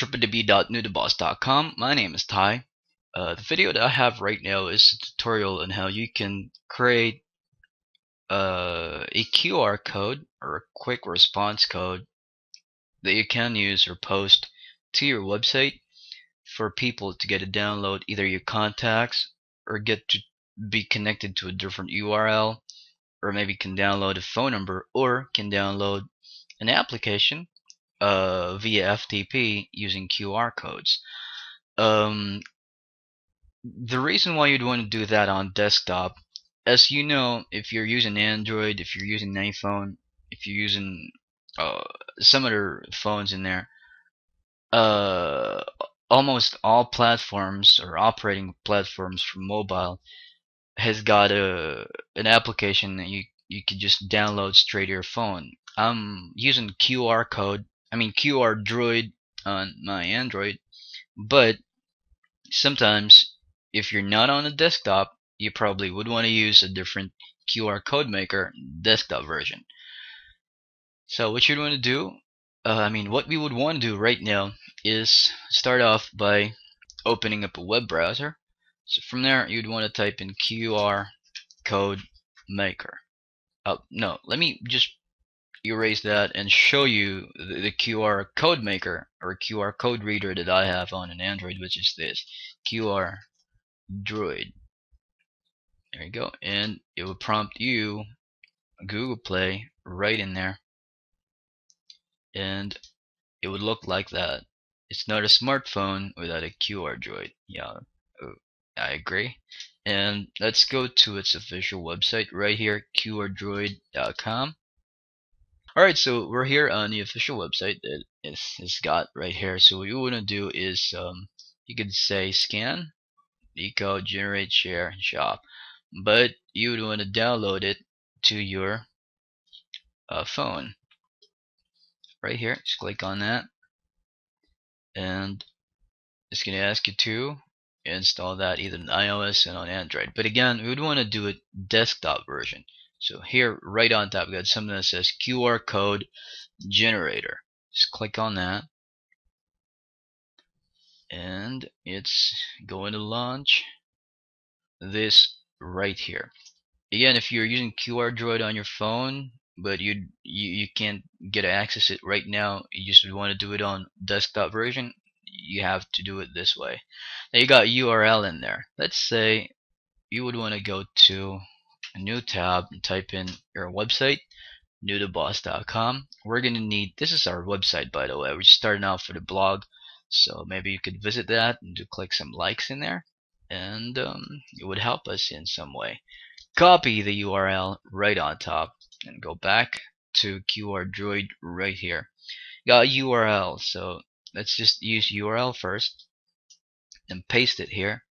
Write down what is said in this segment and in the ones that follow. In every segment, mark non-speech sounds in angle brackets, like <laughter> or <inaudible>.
www.noodleboss.com. My name is Ty. Uh, the video that I have right now is a tutorial on how you can create uh, a QR code or a quick response code that you can use or post to your website for people to get to download either your contacts or get to be connected to a different URL or maybe can download a phone number or can download an application uh, via FTP using QR codes. Um, the reason why you'd want to do that on desktop, as you know, if you're using Android, if you're using iPhone, if you're using uh, some other phones in there, uh, almost all platforms or operating platforms for mobile has got a an application that you you can just download straight to your phone. I'm using QR code I mean QR Droid on my Android, but sometimes if you're not on a desktop, you probably would want to use a different QR code maker desktop version. So what you'd want to do, uh, I mean what we would want to do right now is start off by opening up a web browser. So from there you'd want to type in QR code maker. Oh, no, let me just erase that and show you the, the, QR code maker or QR code reader that I have on an Android, which is this QR Droid. There you go, and it will prompt you Google Play right in there, and it would look like that. It's not a smartphone without a QR Droid. Yeah, oh, I agree. And let's go to its official website right here, qrdroid.com Alright, so we're here on the official website that is got right here. So what you want to do is um, you could say scan, decode, generate, share, shop. But you would want to download it to your uh, phone. Right here, just click on that. And it's going to ask you to install that either on iOS and on Android. But again, we would want to do a desktop version. So here, right on top, we got something that says QR code generator. Just click on that. And it's going to launch this right here. Again, if you're using QR Droid on your phone, but you, you you can't get access it right now, you just want to do it on desktop version, you have to do it this way. Now you got URL in there. Let's say you would want to go to a new tab and type in your website noodleboss.com we're going to need this is our website by the way. We're starting off with a blog so maybe you could visit that and do click some likes in there and um, it would help us in some way. Copy the URL right on top and go back to QR Droid right here. Got URL so let's just use URL first and paste it here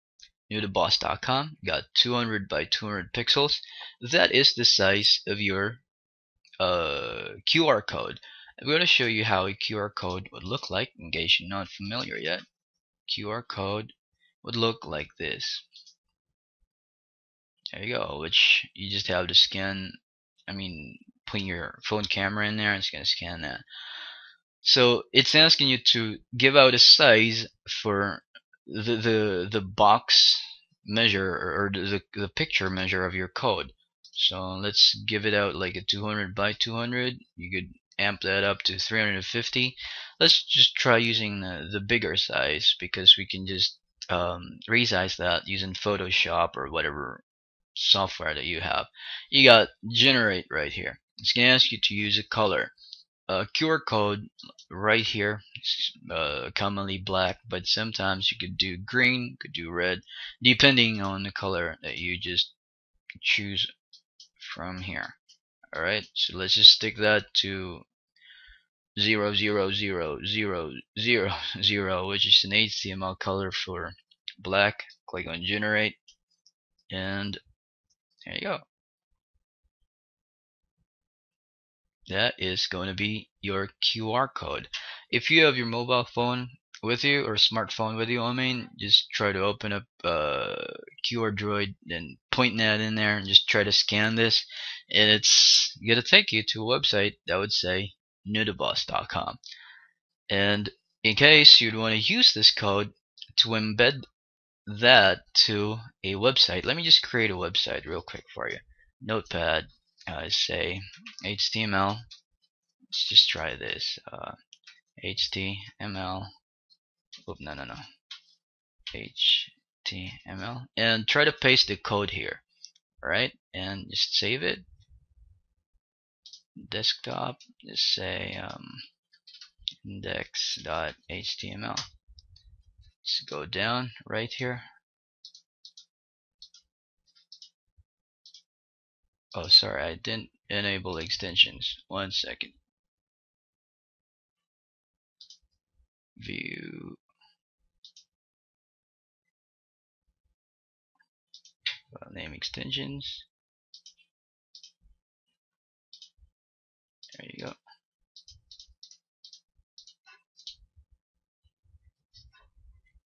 noodleboss.com. Got 200 by 200 pixels. That is the size of your uh, QR code. I'm going to show you how a QR code would look like in case you're not familiar yet. QR code would look like this. There you go, which you just have to scan, I mean, put your phone camera in there and it's going to scan that. So it's asking you to give out a size for the the the box measure or the the picture measure of your code. So let's give it out like a 200 by 200. You could amp that up to 350. Let's just try using the, the bigger size because we can just um, resize that using Photoshop or whatever software that you have. You got generate right here. It's going to ask you to use a color uh, QR code right here uh, commonly black but sometimes you could do green could do red depending on the color that you just choose from here. Alright so let's just stick that to 0, 0, 0, 0, 0, <laughs> 0 which is an HTML color for black. Click on generate and there you go that is going to be your QR code. If you have your mobile phone with you or smartphone with you, I mean, just try to open up uh, QR Droid and point that in there and just try to scan this, and it's gonna take you to a website that would say noodleboss.com. And in case you'd want to use this code to embed that to a website let me just create a website real quick for you notepad uh, say HTML let's just try this uh, HTML oh, no no no HTML and try to paste the code here alright? And just save it. Desktop just say um, index.html let's go down right here oh sorry I didn't enable extensions. One second. View. File name extensions. There you go.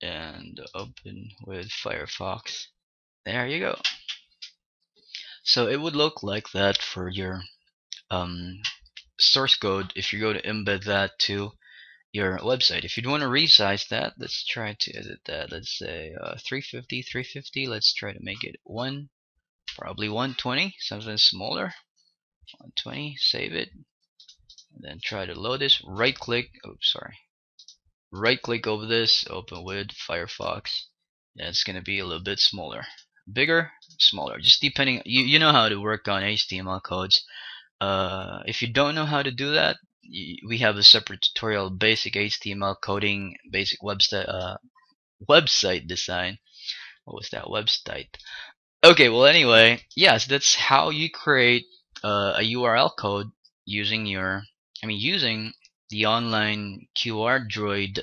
And open with Firefox. There you go so it would look like that for your um, source code if you go to embed that to your website. If you want to resize that, let's try to edit that. Let's say uh, 350, 350. Let's try to make it one, probably 120, something smaller. 120, save it, and then try to load this. Right click. Oh, sorry. Right click over this. Open with Firefox. Yeah, it's gonna be a little bit smaller, bigger, smaller. Just depending. You you know how to work on HTML codes. Uh, if you don't know how to do that, we have a separate tutorial basic HTML coding basic website uh, website design what was that website okay well anyway yes that's how you create uh, a URL code using your I mean using the online QR droid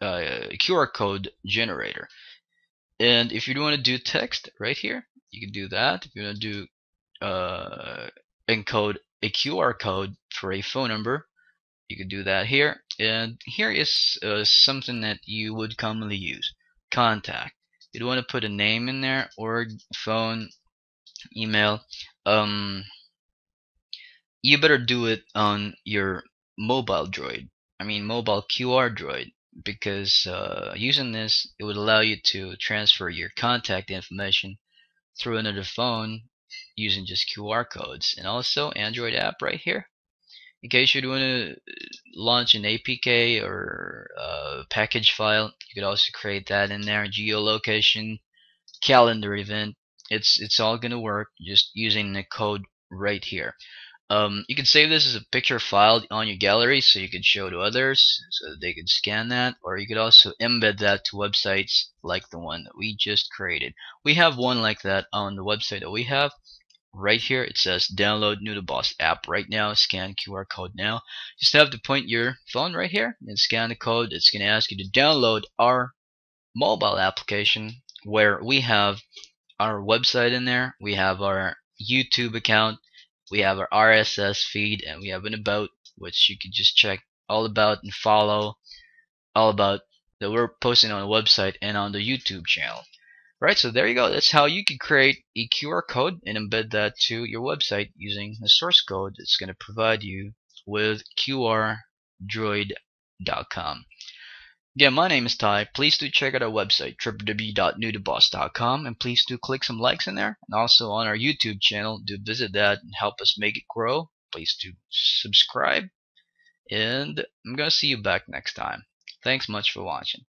uh, QR code generator and if you want to do text right here you can do that. If you want to do uh, encode a QR code for a phone number you can do that here. And here is uh, something that you would commonly use contact. You'd want to put a name in there or phone email. Um, you better do it on your mobile droid I mean mobile QR droid because uh, using this it would allow you to transfer your contact information through another phone using just QR codes. And also Android app right here. In case you want to launch an APK or a package file you could also create that in there. Geolocation calendar event it's it's all gonna work just using the code right here um, you can save this as a picture file on your gallery so you can show to others so they can scan that or you could also embed that to websites like the one that we just created. We have one like that on the website that we have. Right here it says download Noodleboss app right now. Scan QR code now. Just have to point your phone right here and scan the code. It's gonna ask you to download our mobile application where we have our website in there. We have our YouTube account we have our RSS feed and we have an about which you can just check all about and follow all about that we're posting on the website and on the YouTube channel Right, so there you go. That's how you can create a QR code and embed that to your website using the source code that's going to provide you with QRDroid.com. Again, my name is Ty. Please do check out our website, www.noodleboss.com, and please do click some likes in there. And also on our YouTube channel, do visit that and help us make it grow. Please do subscribe. And I'm going to see you back next time. Thanks much for watching.